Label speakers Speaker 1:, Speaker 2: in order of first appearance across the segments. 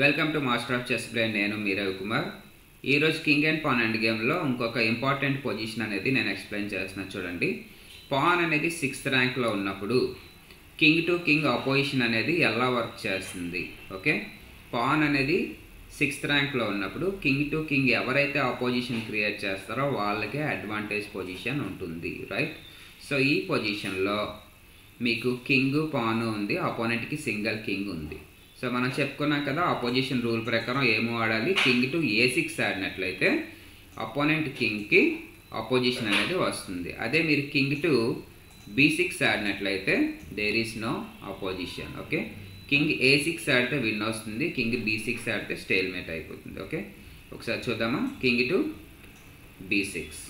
Speaker 1: Welcome to master of chess brain నేను మీరవి కుమార్ ఈరోజు కింగ్ అండ్ పాన్ అండ్ గేమ్లో ఇంకొక ఇంపార్టెంట్ పొజిషన్ అనేది నేను ఎక్స్ప్లెయిన్ చేస్తున్నాను చూడండి. పాన్ అనేది సిక్స్త్ ర్యాంక్లో ఉన్నప్పుడు కింగ్ టు కింగ్ అపోజిషన్ అనేది ఎలా వర్క్ చేస్తుంది? ఓకే పాన్ అనేది సిక్స్త్ ర్యాంక్లో ఉన్నప్పుడు కింగ్ టు కింగ్ ఎవరైతే అపోజిషన్ క్రియేట్ చేస్తారో వాళ్ళకే అడ్వాంటేజ్ పొజిషన్ ఉంటుంది. రైట్ సో ఈ పొజిషన్లో మీకు కింగ్ పాను ఉంది అపోనెంట్కి సింగిల్ కింగ్ ఉంది. సో మనం చెప్పుకున్నాం కదా అపోజిషన్ రూల్ ప్రకారం ఏమో ఆడాలి కింగ్ టు ఏ సిక్స్ ఆడినట్లయితే అపోనెంట్ కింగ్కి అపోజిషన్ అనేది వస్తుంది. అదే మీరు king to be six ఆడినట్లయితే there is no opposition okay king A six ఆడితే విన్ వస్తుంది కింగ్ బీ సిక్స్ ఆడితే స్టేల్మేట్ అయిపోతుంది ఓకే ఒకసారి చూద్దామా? King to B six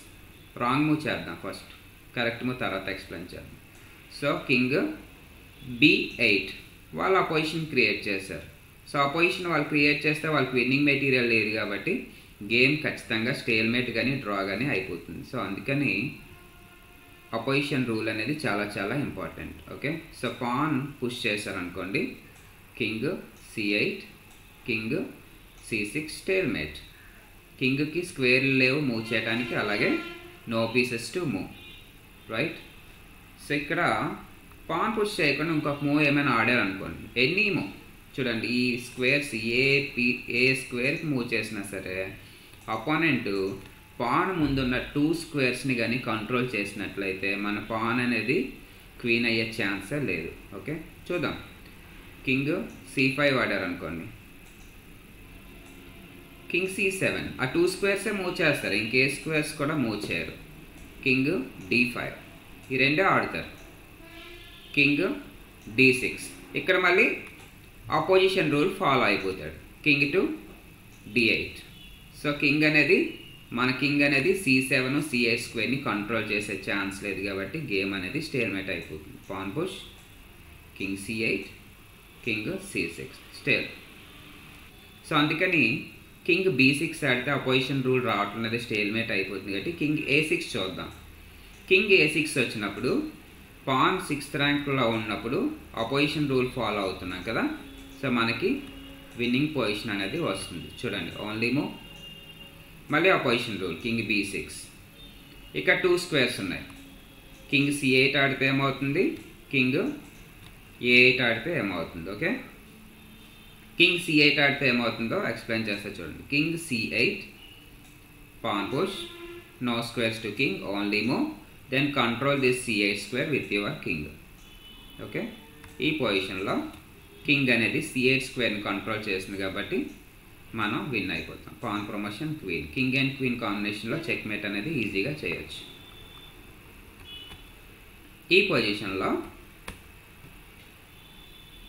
Speaker 1: wrong move చేద్దాం ఫస్ట్ కరెక్ట్ మూవ్ తర్వాత ఎక్స్ప్లెయిన్ చేద్దాం. సో కింగ్ బి ఎయిట్ వాళ్ళు అపోజిషన్ క్రియేట్ చేశారు సో అపోజిషన్ వాళ్ళు క్రియేట్ చేస్తే వాళ్ళకి విన్నింగ్ మెటీరియల్ లేదు కాబట్టి గేమ్ ఖచ్చితంగా స్టేల్మేట్ కానీ డ్రా కానీ అయిపోతుంది. సో అందుకని అపోజిషన్ రూల్ అనేది చాలా చాలా important okay so pawn push చేశారనుకోండి. King C eight king C six stalemate కింగ్కి స్క్వేర్లు లేవు మూవ్ చేయడానికి అలాగే no pieces to move right so ఇక్కడ పాన్ పుష్ చేయకుండా ఇంకొక మూవ్ ఏమైనా ఆడారు అనుకోండి ఎనీ మూవ్? చూడండి ఈ స్క్వేర్స్ ఏ పీ ఏ స్క్వేర్కి మూవ్ చేసినా సరే అపోనెంట్ పాన్ ముందున్న టూ స్క్వేర్స్ని కానీ కంట్రోల్ చేసినట్లయితే మన పాన్ అనేది క్వీన్ అయ్యే ఛాన్సే లేదు. ఓకే? చూద్దాం. కింగ్ సి ఫైవ్ ఆడారు అనుకోండి కింగ్ సి సెవెన్. ఆ టూ స్క్వేర్సే మూవ్ చేస్తారు. ఇంకే స్క్వేర్స్ కూడా మూవ్ చేయరు. King D five. ఈ రెండే ఆడతారు. కింగ్ డి సిక్స్ ఇక్కడ మళ్ళీ ఆపోజిషన్ రూల్ ఫాలో అయిపోతాడు. King to D eight so king అనేది మన కింగ్ అనేది సి సెవెన్ సి ఎయిట్ స్క్వేర్ని కంట్రోల్ చేసే ఛాన్స్ లేదు కాబట్టి గేమ్ అనేది స్టేల్మేట్ అయిపోతుంది. Pawn push king C eight king C six stale so అందుకని కింగ్ బీ సిక్స్ ఆడితే అపోజిషన్ రూల్ రావటం అనేది స్టేల్మేట్ అయిపోతుంది కాబట్టి కింగ్ ఏ సిక్స్ చూద్దాం. కింగ్ ఏ సిక్స్ వచ్చినప్పుడు పాన్ సిక్స్త్ ర్యాంక్లో ఉన్నప్పుడు అపోజిషన్ రూల్ ఫాలో అవుతున్నాం కదా. సో మనకి విన్నింగ్ పొజిషన్ అనేది వస్తుంది. చూడండి ఓన్లీ మూవ్ మళ్ళీ opposition rule king B six. ఇక్కడ టూ స్క్వేర్స్ ఉన్నాయి. కింగ్ సి ఎయిట్ ఆడితే ఏమవుతుంది? కింగ్ ఏ ఎయిట్ ఆడితే ఏమవుతుంది? ఓకే? కింగ్ సి ఎయిట్ ఆడితే ఏమవుతుందో ఎక్స్ప్లెయిన్ చేస్తా చూడండి. King C eight pawn push no squares to king only move then control this CI square with your king okay ఈ పొజిషన్లో కింగ్ అనేది సిఐ స్క్వేర్ని కంట్రోల్ చేస్తుంది కాబట్టి మనం విన్ అయిపోతాం. Pawn promotion queen king and queen కాంబినేషన్లో చెక్మేట్ అనేది ఈజీగా చేయొచ్చు. ఈ పొజిషన్లో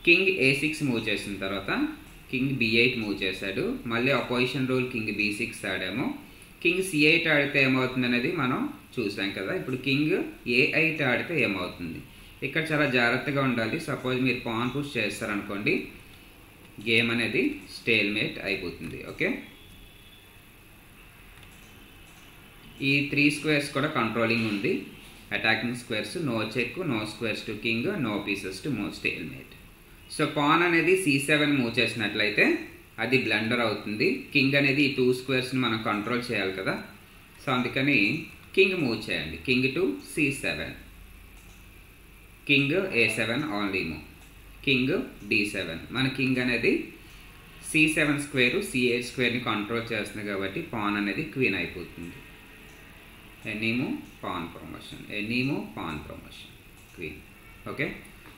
Speaker 1: కింగ్ ఏ సిక్స్ మూవ్ చేసిన తర్వాత కింగ్ బి ఎయిట్ మూవ్ చేశాడు. మళ్ళీ opposition rule king B six ఆడాము. కింగ్ సి ఎయిట్ ఆడితే ఏమవుతుంది అనేది మనం చూసాం కదా. ఇప్పుడు కింగ్ ఏ ఎయిట్ ఆడితే ఏమవుతుంది? ఇక్కడ చాలా జాగ్రత్తగా ఉండాలి. సపోజ్ మీరు పాన్ పుష్ చేస్తారనుకోండి గేమ్ అనేది స్టేల్మేట్ అయిపోతుంది. ఓకే? ఈ త్రీ స్క్వేర్స్ కూడా కంట్రోలింగ్ ఉంది. Attacking squares no check no squares to king no pieces to move stalemate so pawn అనేది సి సెవెన్ మూవ్ చేసినట్లయితే అది బ్లండర్ అవుతుంది. కింగ్ అనేది ఈ టూ స్క్వేర్స్ని మనం కంట్రోల్ చేయాలి కదా. సో అందుకని కింగ్ మూవ్ చేయండి. King to C seven king A seven only move king D seven మన కింగ్ అనేది C seven square C eight స్క్వేర్ని control చేస్తుంది కాబట్టి పాన్ అనేది క్వీన్ అయిపోతుంది. ఎనీమో pawn promotion ఎనీమో pawn promotion queen okay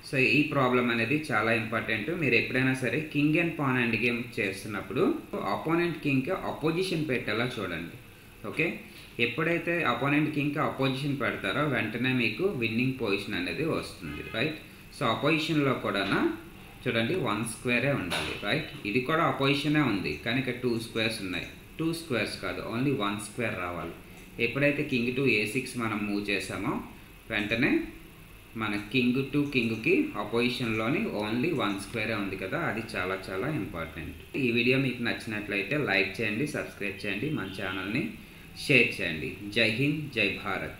Speaker 1: so ఈ ప్రాబ్లం అనేది చాలా ఇంపార్టెంట్. మీరు ఎప్పుడైనా సరే king and pawn end game చేస్తున్నప్పుడు అపోనెంట్ కింగ్కి అపోజిషన్ పెట్టేలా చూడండి. ఓకే? ఎప్పుడైతే అపోనెంట్ కింగ్కి అపోజిషన్ పెడతారో వెంటనే మీకు విన్నింగ్ పొజిషన్ అనేది వస్తుంది. రైట్ సో అపోజిషన్లో కూడా చూడండి వన్ స్క్వేరే ఉండాలి. రైట్ ఇది కూడా అపోజిషనే ఉంది. కానీ ఇక్కడ టూ స్క్వేర్స్ ఉన్నాయి. టూ స్క్వేర్స్ కాదు ఓన్లీ వన్ స్క్వేర్ రావాలి. ఎప్పుడైతే కింగ్ టు ఏ సిక్స్ మనం మూవ్ చేసామో వెంటనే మన కింగ్ టు కింగ్కి అపోజిషన్లోని ఓన్లీ వన్ స్క్వేరే ఉంది కదా అది చాలా చాలా ఇంపార్టెంట్ ఈ వీడియో మీకు నచ్చినట్లయితే లైక్ చేయండి సబ్స్క్రైబ్ చేయండి మన ఛానల్ని షేర్ చేయండి. జై హింద్ జై భారత్.